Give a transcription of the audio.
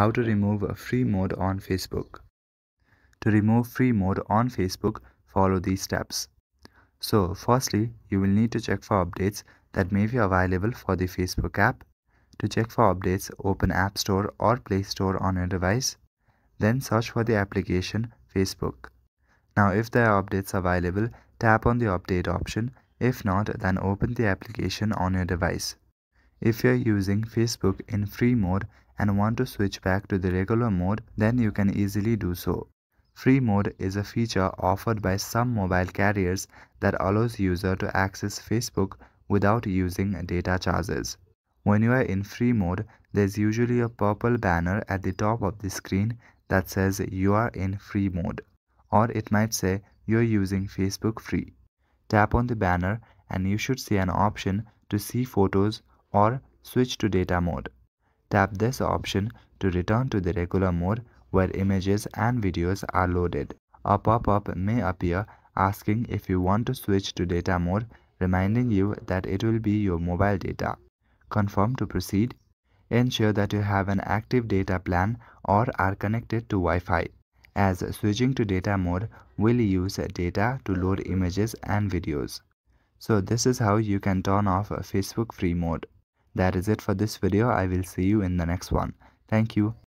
How to remove a free mode on Facebook. To remove free mode on Facebook, follow these steps. So, firstly, you will need to check for updates that may be available for the Facebook app. To check for updates, open App Store or Play Store on your device. Then search for the application Facebook. Now, if there are updates available, tap on the update option. If not, then open the application on your device. If you're using Facebook in free mode and want to switch back to the regular mode, then you can easily do so. Free mode is a feature offered by some mobile carriers that allows user to access Facebook without using data charges. When you are in free mode, there's usually a purple banner at the top of the screen that says you are in free mode or it might say you're using Facebook free. Tap on the banner and you should see an option to see photos or switch to data mode. Tap this option to return to the regular mode where images and videos are loaded. A pop-up may appear asking if you want to switch to data mode, reminding you that it will be your mobile data. Confirm to proceed. Ensure that you have an active data plan or are connected to Wi-Fi as switching to data mode will use data to load images and videos. So this is how you can turn off Facebook free mode. That is it for this video. I will see you in the next one. Thank you.